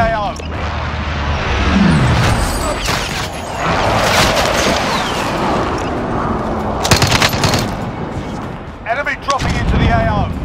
AO. Enemy dropping into the AO.